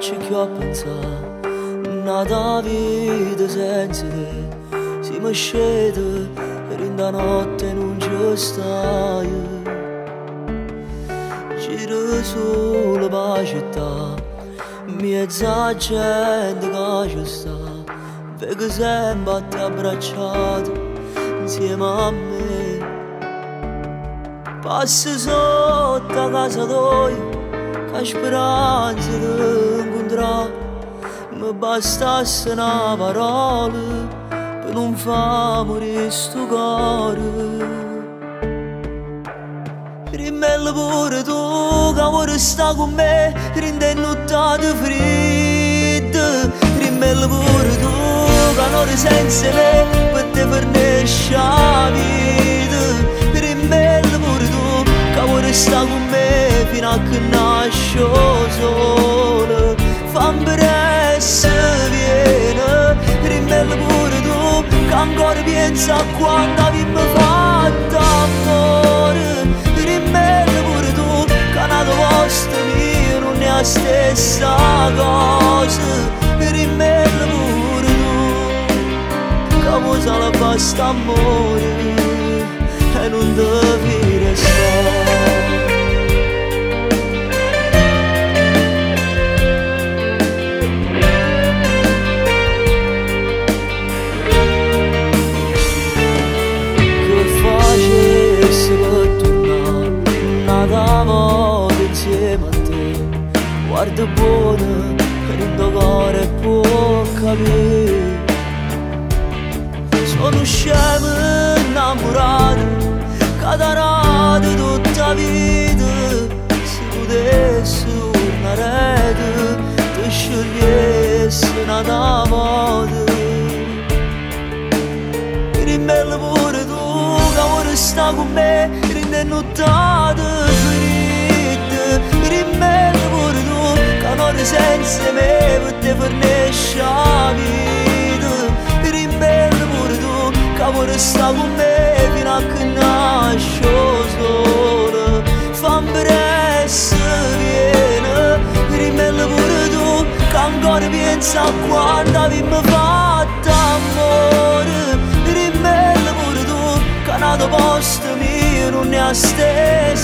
ci ho pensato, una Davide sensile, si mi scende da notte non ci stai Giro solo per città Mezza gente che ci sta Vedo sempre a abbracciato Insieme a me Passo sotto a casa tua Che speranza di incontrare Mi bastasse una parola non fa morire sto cuore Rimmella pure tu che ora sta con me Rinde nottate fritte Rimmella pure tu che non senza me Per te fornisce la vita Rimmella pure tu che ora sta con me Fino a che non pensa a quando avimmo fatto amore per Rimmene pure tu che una vostra non è la stessa cosa per Rimmene pure tu che cosa la basta amore e non devi restare vita buona per un dolore può capire Sono scemo innamorato Catarato tutta vita Se potessi tornare Ti scegliessi una namata Rimbello pure tu che ora sta con me Rinde nottato senza me te fornesciavi tu rimbello burdu, tu che vuole sta con me fino a che nascio solo fammi viene rimbello pure tu che ancora pensa a quando avevi amore rimbello pure tu posto mio non ne ha stesso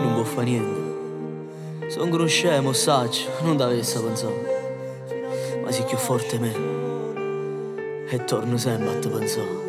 non può fare niente. Sono uno scemo, saggio, non d'avessa pensato. Ma si più forte me. E torno sempre a te pensare.